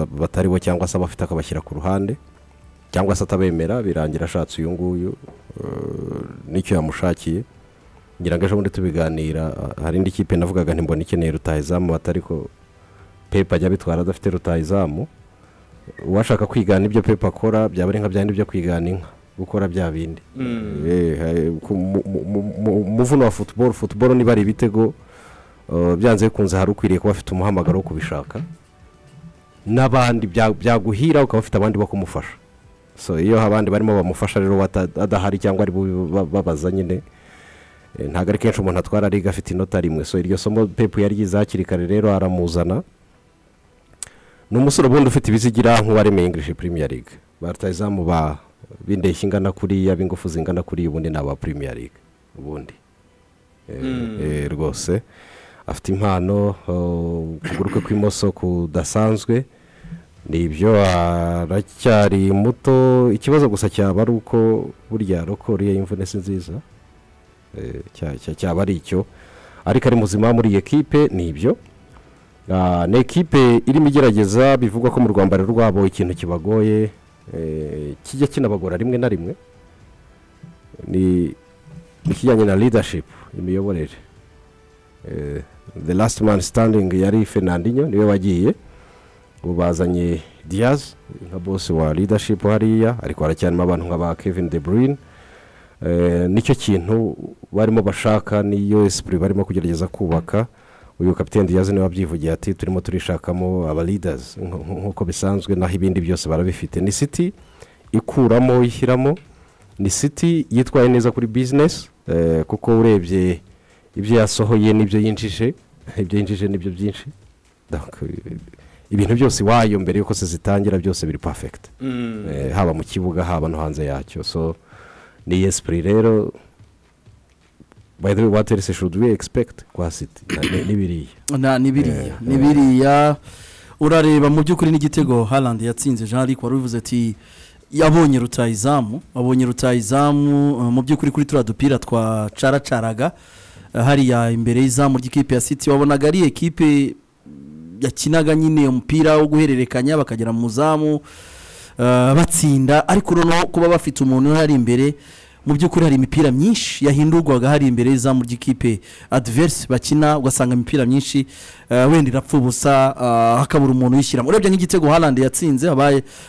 ba- batari bo cyangwa se abafite akabashyira ku ruhande cyangwa se atabemera birangira ashatse uyu nguyu eh, n'icyo yamushakiye. Ngira ngo ejo bundi tubiganira ah, hari indi kipe navugaga ntimbona ikeneye rutahizamu atari ko pepe ajya abitwara adafite rutahizamu. Uwashaka kwigana ibyo pepe akora byaba ari nka bya bindi byo kwigana inka gukora bya bindi. Eh, eh, ku- mu- mu- mu- mu- umuvuno wa futuboro futuboro niba ari ibitego eh, byanze bikunze hari ukwiriye kuba afite umuhamagaro wo kubishaka. N'abandi bya- byaguhira ukaba ufite abandi bo kumufasha so iyo abandi barimo bamufasha rero adahari cyangwa ari babaza nyine eh, ntabwo ari kenshi umuntu atwara ariga afite inota rimwe. So iryo somo pepu yari yize hakiri kare rero aramuzana. Ni umusore ubundi ufite ibizigira nk'uwaremeye ingirishi premier league. Ba rutahizamu ba b'indeshyi ingana kuriya b'ingufu zingana kuriya ubundi ni aba premier league ubundi. Eh, eh, rwose. Afite impano ukuguru kwe kw'imoso kudasanzwe. Ni ibyo aracyari muto. Ikibazo gusa cyaba ari uko burya rokoro ye y'imvune si nziza cya- cyaba ari icyo. Ariko ari muzima muri iyi ekipe ni ibyo. Ni ekipe irimo igerageza bivugwa ko mu rwambaro rwabo ikintu kibagoye eh, kijya kinabagora rimwe na rimwe. Ni ikijyanye na leadership imiyoborere. Eh, the last man standing yari fernandinho ni we wagiye ubu bazanye diaz nka boss wa leadership hariya ariko haracyarimo abantu nka ba kevin de bruyne. Eh, ni cyo kintu barimo bashaka niyo esprit barimo kugerageza kubaka. Uyu kapitene diaz ni we wabyivugiye ati turimo turishakamo aba leaders. Nk- nk- nk'uko bisanzwe naho ibindi byose barabifite. Ni city ikuramo ishyiramo. Ni city yitwaye neza kuri business eh, kuko urebye ibyo yasohoye n'ibyo yinjije ibyo yinjije ni byo byinshi. Eh, ibintu byose iwayo mbere y'uko se zitangira byose biri perfect. Eh, haba mu kibuga haba no hanze yacyo. So ni esprit rero what else should we expect? Kwa city Na- ni- ni biriya. Na ni biriya ni biriya. Urareba mu by'ukuri n'igitego harandi yatsinze jean luc wari ubivuze ati yabonye rutayizamu abonye rutayizamu mu by'ukuri kuri turiya dupira twacaracaraga uh, hariya imbere y'izamu ry'ikipe ya city wabonaga ari ekipe yakinaga nyine umupira wo guhererekanya bakagera mu zamu uh, batsinda. Ariko noneho kuba bafite umuntu uhari imbere mu by'ukuri hari imipira myinshi yahindurwaga hari imbere y'izamu ry'ikipe adiverisi bakina ugasanga imipira myinshi uh, wenda irapfa ubusa uh, hakabura umuntu uyishyiramo. Urebye nk'igitego harandi yatsinze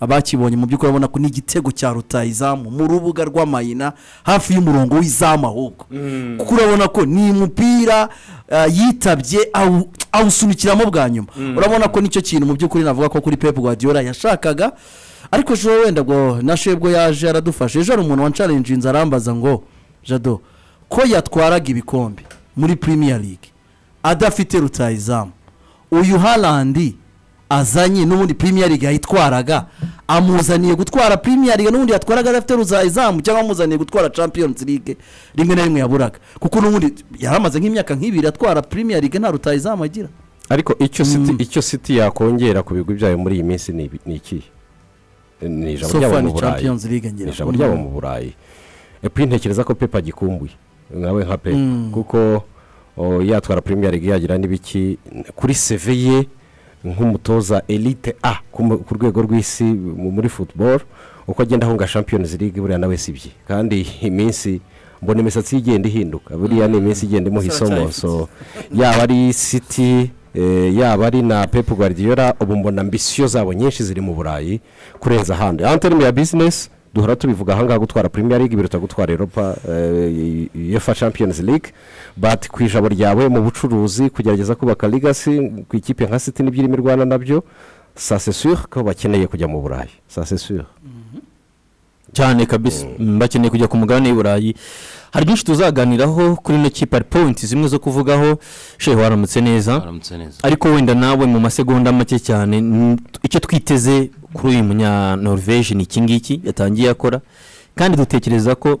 abakibonye mu by'ukuri urabona ko ni igitego cya rutayizamu mu rubuga rw'amayina hafi y'umurongo w'izamu ahubwo. Kuko urabona ko ni umupira uh, yitabye awu- awusunikiramo bwa nyuma. Urabona ko ni cyo kintu mu by'ukuri navuga ko kuri pepu guardiola yashakaga ariko ejo wenda ngo na shebwo yaje yaradufashe. Ejo hari umuntu wancarenjinze arambaza ngo jado ko yatwaraga ibikombe muri premier league adafite rutayizamu uyu harandi azanye n'ubundi premier league yayitwaraga amuzaniye gutwara premier league n'ubundi yatwaraga adafite rutayizamu cyangwa amuzaniye gutwara champions league rimwe na rimwe yaburaga. Kuko n'ubundi yari amaze nk'imyaka nk'ibiri atwara premier league nta rutayizamu agira. Ariko icyo city icyo city yakongera ku bigwi byayo muri iyi minsi ni ikihe? Ni ijambo ryabo mu ni burayi. Champions league ni ijambo ryabo mu burayi. Epuwi ntekereza ko pepa agikumbuye nawe nka pepa. Kuko o, yatwara premier league yagira n'ibiki. Kuri seve ye nk'umutoza elite a ku rwego rw'isi mu- muri football uko agenda ahunga champions league buriya nawe si bye. Kandi iminsi mbona imisatsi ye igenda ihinduka buriya ni iminsi igenda imuha isomo so yaba ari city yaba ari na pepu guardiola ubu mbona ambisiyo zabo nyinshi ziri mu burayi kurenza ahandi. Anterime ya bizinesi duhora tubivuga ahangaha gutwara premier league biruta gutwara europa eh, uefa champions league. But ku ijabo ryawe mu bucuruzi kugerageza kubaka legacy ku ikipe nka city n'ibyo irimo irwana na byo sûr ko bakeneye kujya mu burayi. Sûr. Cyane kabisa. Mm, bakeneye kujya ku mugabane w'i burayi. Hari byinshi tuzaganiraho kuri ino kipe hari powinti zimwe zo kuvugaho. Shehe waramutse neza. Ariko wenda nawe mu masegonda make cyane icyo twiteze kuri uyu munya norvege ni iki ngiki yatangiye akora? Kandi dutekereza ko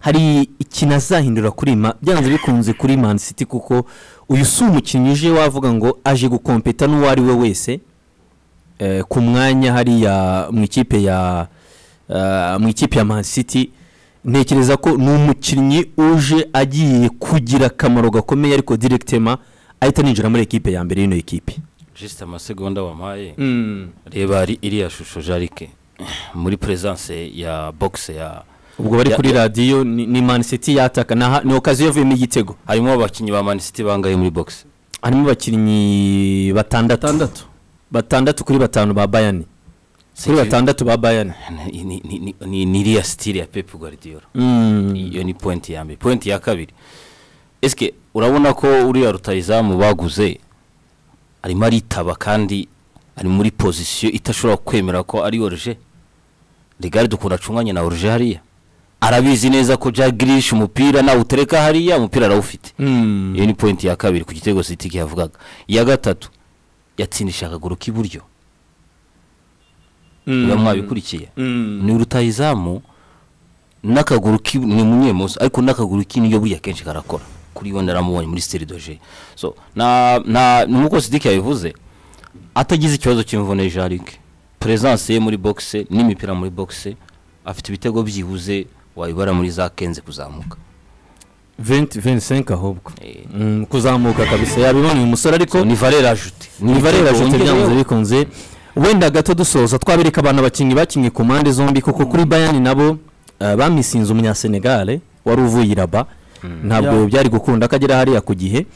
hari ikintu azahindura kuri ma byanze bikunze kuri man city kuko uyu si umukinnyi uje wavuga ngo aje gukompeta n'uwo ari we wese. Eh, ku mwanya hariya mu ikipe ya mu ikipe ya man city ntekereza ko ni umukinnyi uje agiye kugira akamaro gakomeye ariko direkitema ahita ninjira muri ekipe ya mbere y'ino ekipe. Jisite amasegonda wampaye. Mm. reba ari iriya shusho jarike muri presence ya boxe ya ubwo bari kuri radiyo ni ni man city yataka. Na- ni okaziyo yavuyemo igitego. Harimo abakinnyi ba man city bangaye muri boxe? Harimo abakinnyi batandatu. Batandatu. Kuri batanu ba bayani kuri batandatu ba bayani ni- iriya style ya pep guardiola. Mm. iyo ni point ya mbere point ya kabiri eske urabona ko uriya rutayizamu baguze arimo aritaba kandi ari muri position itashobora kwemera ko ari oruje rigari dukunda acunganye na oruje hariya. Arabizi neza ko jagirish umupira nawutereka hariya umupira arawufite Mm. iyo ni point ya kabiri ku gitego city yavugaga iya gatatu yatsindisha akaguru k'iburyo. Biba mwabikurikiye Mm. ni rutayizamu n'akaguru ki ni umunyemuso ariko n'akaguru k'indyo buriya kenshi karakora. Kuri we naramubonye muri steri doje so na na nk'uko sidiki yabivuze atagize ikibazo cy'imvune jarike presence ye muri boxe n'imipira muri boxe afite ibitego byibuze wabibara muri za kenze kuzamuka. 20 25 ahubwo. Eh, Mm, kuzamuka kabisa yabibonye uyu musore ariko ni valeur ajoute. ni valera ajute byanze bikunze. Wenda gato dusoza twabereka abantu abakinnyi bakinnye ku mpande zombi kuko kuri bayani nabo eh, bamisinze umunyasenegale wari uvuye iraba ntabwo Yeah. byari gukunda ko agera hariya ku gihe.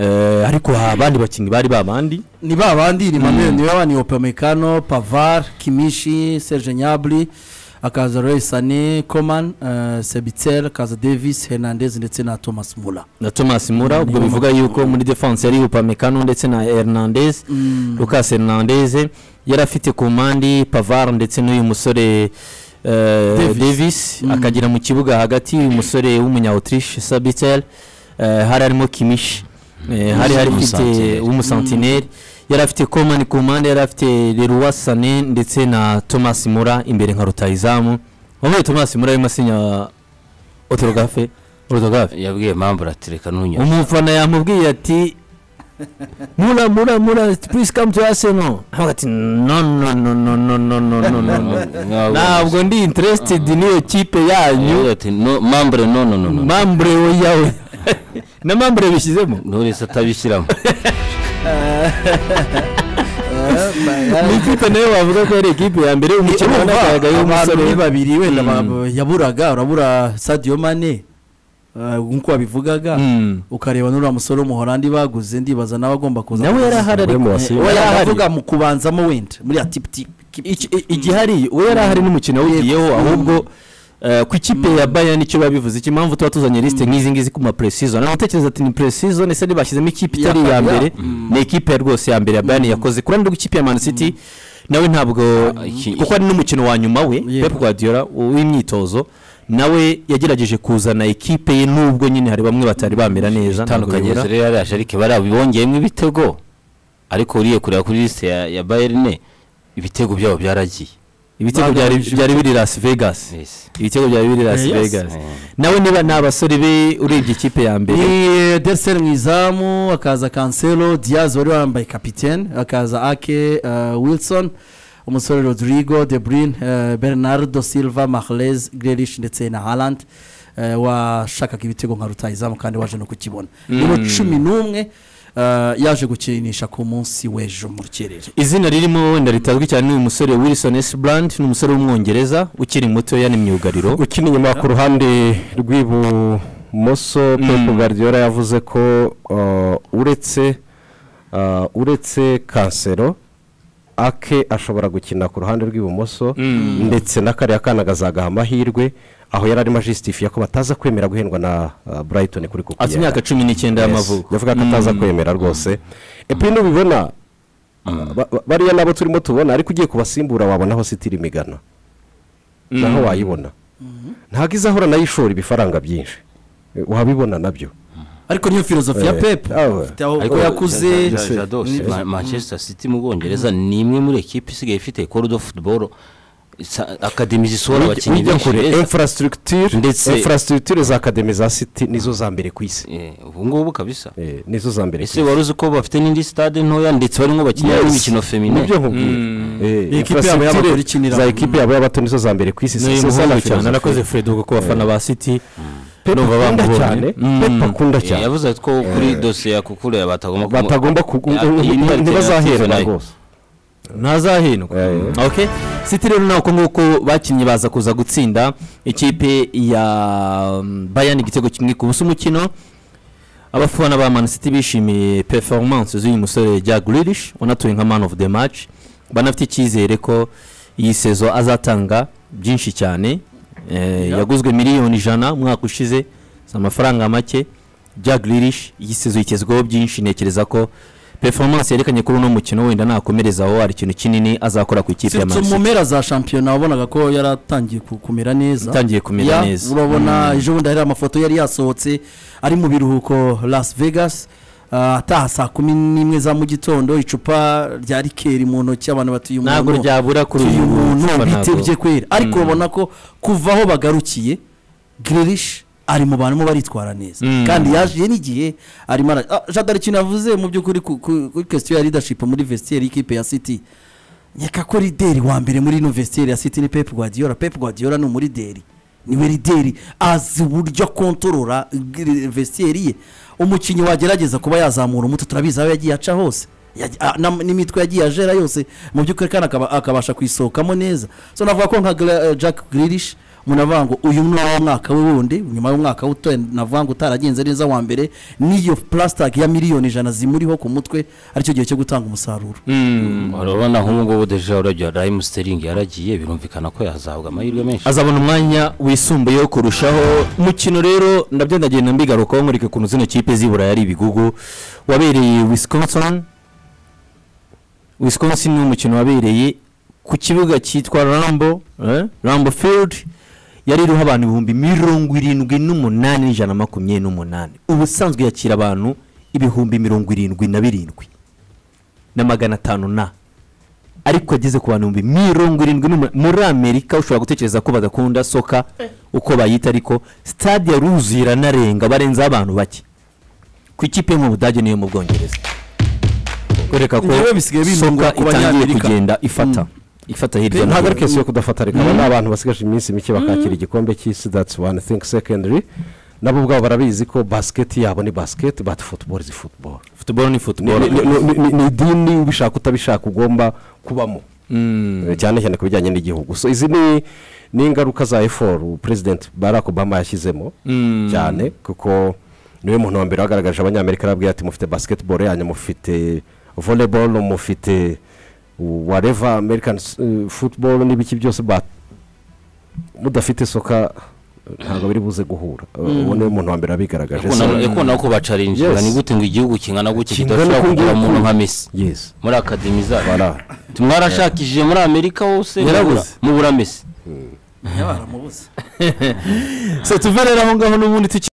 Eh, ariko abandi bakinnyi bari babandi ni ba bandi ni manuel ni we ni opamecano pavar kimishi serge nyabri akaza roy sane coman uh, sebitzel akaza davis hernandez ndetse na thomas mula na thomas mura ubwo bivuga yuko muri defense yari upamecano ndetse na hernandez lucas hernandez yari afite ku mpande pavar ndetse n'uyu musore eh, Davis. Mm. akagira mu kibuga hagati uyu musore w'umunya autriche sabitel hari harimo kimishi Eh, hari hari Umusantineri. w'umusantineri yari afite komani ku mpande yari afite leroy sane ndetse na thomas mura imbere nka rutayizamu wambaye thomas mura arimo asinya autographe? Autographe. Yabwiye mpamvu uratereka n'unyura umufana yamubwiye ati mura mura mura please come to arsenal. Avuga ati no no no no no no no no no ntabwo. Ndi interested n'iyo kipe yanyu. Ati no mambure no no no no. Mambure yawe. Na mambure bishyizemo nturese atabishyiramo ni ikipe na yo wavuga ko ari ikipe ya mbere umukino ni w'umusore babiri wenda Mm. yaburaga urabura sadio mane uh, nk'uko wabivugaga Mm. ukareba n'uriya musore w'umuhorandi baguze ndibaza nawe agomba kuza nawe yari ahari Muri ariko Moasi. we we yari ahari aravuga mu kubanzamo wenda muri ya tipu tipu igihari we yari ahari n'umukino awugiyeho ahubwo eh, ku ikipe ya bayani icyo biba bivuze iki impamvu tuba tuzanye lisite nk'izi ngizi ku ma precision nawe utekereza ati ni precision ese ntibashyizemo ikipe itari Ya- iya ya- mbere? Mm. ni ikipe rwose ya mbere ya bayani yakoze. Ku ruhande rw'ikipe ya man city nawe ntabwo Ah, kuko ari n'umukino wa nyuma we Yego. pep guardiola w'imyitozo nawe yagerageje kuzana ikipe ye nubwo nyine hari bamwe batari bamera neza itandukanye. rero yari jarike bariya bibongeyemo ibitego. Ariko uriye kureba kuri lisite ya, bayerne ibitego byabo byaragiye. Ibitego byari biri las vegas. Ibitego byari biri las Eh, vegas. Eh. nawe niba ni abasore be urebye ikipe ya mbere. Ni deriseri mu izamu akaza kanselo diaz wari wambaye kapitene akaza ake uh, wilson umusore rodrigo de bruyne uh, bernardo silva mahrez grelish ndetse na haland uh, washakaga ibitego nka rutayizamu kandi waje no kukibona. Nibo Mm. cumi n'umwe yaje gukinisha ku munsi w'ejo mu rukerera izina ririmo wenda ritazwi cyane ni uyu musore wilson s brand ni umusore w'umwongereza ukiri mutoya ni myugariro ukina inyuma ku ruhande rw'ibumoso Mm. Pep Guardiola yavuze ko uh, uretse uh, uretse kansero ake ashobora gukina ku ruhande rw'ibumoso Mm. ndetse n'akariya kana kazagaha amahirwe aho yari arimo ajisitifiya ko bataza kwemera guhendwa na uh, Brighton kuri kuko afite imyaka cumi n'icyenda y'amavuko yavuga ko ataza Mm. kwemera rwose epi nubibona ba- ba- bariya nabo turimo tubona ariko ugiye kubasimbura wabona aho sitiri imigana Mm. naho wayibona ntabwo izahora na yo ishora ibifaranga byinshi Eh, wabibona na byo ariko niyo filozofi ya Eh, pep ah, Afite aho ariko yakuze manchester city mu bwongereza ni imwe muri ekipi isigaye ifite korido futuboro akademi zisura abakinnyi benshi neza infrastructure ndetse infrastructure za akademi za siti nizo za mbere ku isi. Eh, Ubu ngubu kabisa. Eh, nizo za mbere ese wari uzi ko bafite n'indi sitade ntoya ndetse barimo bakina imikino femine ni byo nkubwira. Mm. Eh, ikipe yabo y'abato ikinira za ikipe yabo y'abato nizo za mbere ku isi. Sisana cyane narakoze fredo kuko bafana ba siti mm. pepa akunda cyane. Pepa akunda cyane. yavuze ko kuri dosiye ya kukure batagomba batagomba ntibazaherana rwose. Ntazahindwa siti rero ni uko nguko bakinnyi baza kuza gutsinda ikipe ya um, bayani igitego kimwe ku busa umukino. Abafana ba man city bishimiye performance z'uyu musore jack grealish unatuye nka man of the match. Banafite icyizere ko iyi sezo azatanga byinshi cyane. Eh, yaguzwe miliyoni ijana umwaka ushize si amafaranga make. Jack grealish iyi sezo yitezweho byinshi ntekereza ko performance yerekanye kuri uno mukino wenda nakomerezaho hari ikintu kinini azakora ku ikipe ya Sirutse man mu mpera za shampiyona wabonaga ko yaratangiye ku- kumera neza. Yatangiye kumera neza. urabona ejo bundi hari amafoto yari yasohotse ari mu biruhuko las vegas. Ah, ataha saa kumi n'imwe za mu gitondo. Icupa rya rikeri mu ntoki abantu batuye ntabwo umuntu ryabura kuri uyu muntu ntabwo. bitebye kwera ariko Mm. urabona ko kuva aho bagarukiye grilish ari mu bantu baritwara neza. Mm. kandi yaje n'igihe arimo ah, jadari ikintu yavuze mu by'ukuri ku- ku- kuri question ya leadership muri vestiaire y'ikipe ya city. Nyaka ko lideri wa mbere muri ino vestiaire ya city ni pep guardiola. Pep guardiola ni umurideri ni we lideri azi uburyo akontorora vestiaire ye. Umukinnyi wagerageza kuba yazamura umuto turabizi aho yagiye aca hose. Yaj- a- nam- n'imitwe yagiye ajera yose. Mu by'ukuri kandi akaba- akabasha kuyisohokamo neza. So navuga ko nka eh, jack grilish umuntu avuga ngo uyu ni wo mwaka we wundi nyuma y'umwaka utoye navuga ngo utaragenze neza wa mbere n'iyo plasitike ya miliyoni ijana zimuriho ku mutwe ari cyo gihe cyo gutanga umusaruro. Mm. urabona nk'ubu ngubu deja urabya rayimu siteringi yaragiye birumvikana ko yazahabwa amahirwe menshi. Azabona umwanya wisumbuyeho kurushaho. Umukino rero ndabyo ndagenda mbigarukaho nkurike ukuntu zino kipe zibura yari ibigugu. Wabereye wisconsin? Wisconsin ni umukino wabereye ku kibuga cyitwa rambo eh? rambo field. Yari iriho abantu ibihumbi mirongo irindwi n'umunani n'ijana na makumyabiri n'umunani. Ubusanzwe yakira abantu ibihumbi mirongo irindwi na birindwi na magana atanu na. Ariko ageze ku bantu ibihumbi mirongo irindwi n'umunani. Muri amerika ushobora gutekereza ko badakunda soka uko bayita ariko stade yaruzuye iranarenga barenzaho abantu bake. Ku ikipe yo mu budage niyo mu bwongereza. Kwereka ko soka itangiye kugenda ifata. Ifata hirya no ntabwo hino. kesi yo kudafata reka aba ni abantu basigaje iminsi mike bakakira igikombe cy'isi that's one thing. Secondary nabo ubwabo barabizi ko basiketi yabo ni basiketi but football is football. Football ni football. Ni- ni- ni- ni idini ubishaka utabishaka ugomba kubamo. Mm. Eh, cyane cyane ku bijyanye n'igihugu. So izi ni ni ingaruka za eforu perezidenti barack obama yashyizemo Mm. cyane kuko ni we muntu wa mbere wagaragaje abanyamerika arabwira ati mufite basketball yanyu mufite volleyball mufite whatever american uh, football n'ibiki byose mudafite soka ntabwo biri buze guhura. Uwo ni we muntu wa mbere wabigaragaje yakunda ko bacarinjira ni gute ngo igihugu kingana gutya kidashobora nguku. umuntu nka mesi muri akademi zayo mwarashakishije muri amerika hose Yarabuze. mubura mesi baramubuze tuve rero aho ngaho n'ubundi tuki